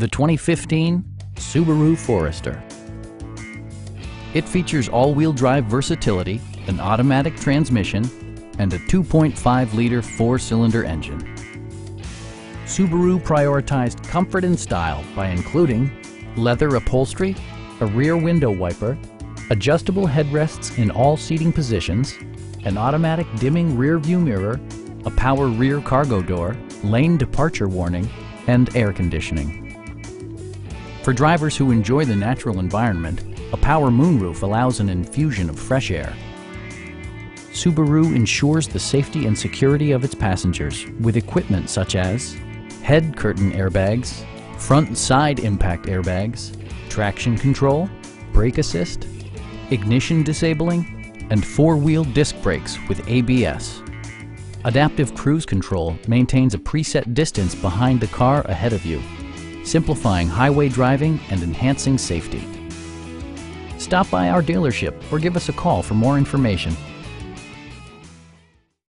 the 2015 Subaru Forester. It features all-wheel drive versatility, an automatic transmission, and a 2.5-liter four-cylinder engine. Subaru prioritized comfort and style by including leather upholstery, a rear window wiper, adjustable headrests in all seating positions, an automatic dimming rear view mirror, a power rear cargo door, lane departure warning, and air conditioning. For drivers who enjoy the natural environment, a power moonroof allows an infusion of fresh air. Subaru ensures the safety and security of its passengers with equipment such as head curtain airbags, front side impact airbags, traction control, brake assist, ignition disabling, and four-wheel disc brakes with ABS. Adaptive Cruise Control maintains a preset distance behind the car ahead of you, simplifying highway driving and enhancing safety. Stop by our dealership or give us a call for more information.